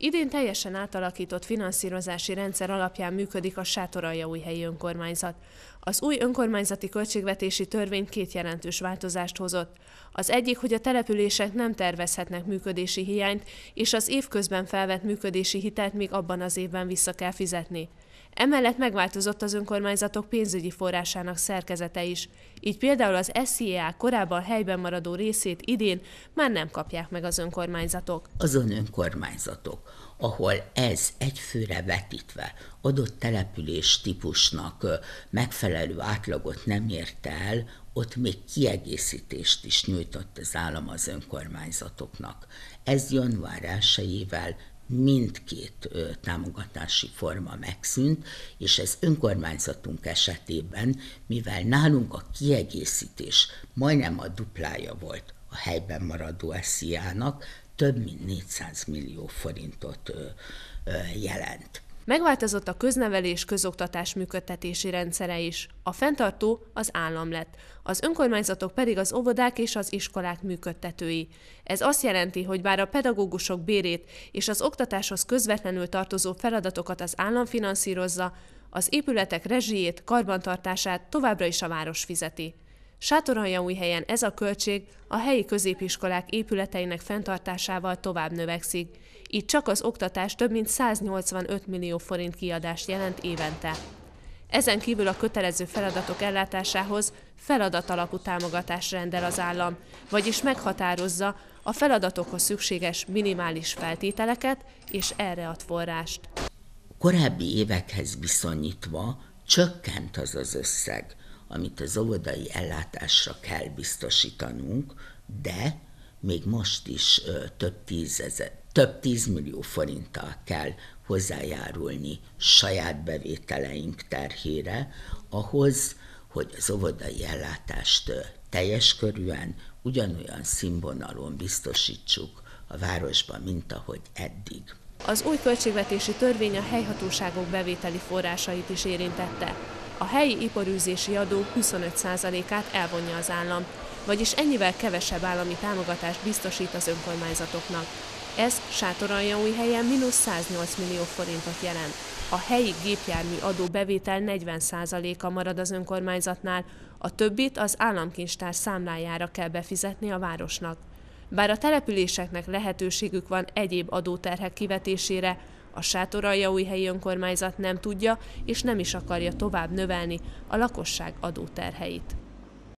Idén teljesen átalakított finanszírozási rendszer alapján működik a Sátoraljaújhelyi önkormányzat. Az új önkormányzati költségvetési törvény két jelentős változást hozott. Az egyik, hogy a települések nem tervezhetnek működési hiányt, és az évközben felvett működési hitelt még abban az évben vissza kell fizetni. Emellett megváltozott az önkormányzatok pénzügyi forrásának szerkezete is, így például az SZIA korábban helyben maradó részét idén már nem kapják meg az önkormányzatok. Azon önkormányzatok, ahol ez egyfőre vetítve adott település típusnak megfelelő átlagot nem ért el, ott még kiegészítést is nyújtott az állam az önkormányzatoknak. Ez január 1 mindkét támogatási forma megszűnt, és ez önkormányzatunk esetében, mivel nálunk a kiegészítés majdnem a duplája volt a helyben maradó SZIA-nak, több mint 400 millió forintot jelent. Megváltozott a köznevelés közoktatás működtetési rendszere is. A fenntartó az állam lett, az önkormányzatok pedig az óvodák és az iskolák működtetői. Ez azt jelenti, hogy bár a pedagógusok bérét és az oktatáshoz közvetlenül tartozó feladatokat az állam finanszírozza, az épületek rezsijét, karbantartását továbbra is a város fizeti helyen ez a költség a helyi középiskolák épületeinek fenntartásával tovább növekszik, így csak az oktatás több mint 185 millió forint kiadást jelent évente. Ezen kívül a kötelező feladatok ellátásához feladatalapú támogatást rendel az állam, vagyis meghatározza a feladatokhoz szükséges minimális feltételeket, és erre ad forrást. Korábbi évekhez viszonyítva csökkent az az összeg, amit az óvodai ellátásra kell biztosítanunk, de még most is több tízezer, több tízmillió forinttal kell hozzájárulni saját bevételeink terhére, ahhoz, hogy az óvodai ellátást teljes körűen, ugyanolyan színvonalon biztosítsuk a városban, mint ahogy eddig. Az új költségvetési törvény a helyhatóságok bevételi forrásait is érintette a helyi iparűzési adó 25%-át elvonja az állam, vagyis ennyivel kevesebb állami támogatást biztosít az önkormányzatoknak. Ez helyen mínusz 108 millió forintot jelent. A helyi gépjármű adó bevétel 40%-a marad az önkormányzatnál, a többit az államkincstár számlájára kell befizetni a városnak. Bár a településeknek lehetőségük van egyéb adóterhek kivetésére, a Sátoraljaújhelyi önkormányzat nem tudja és nem is akarja tovább növelni a lakosság adóterheit.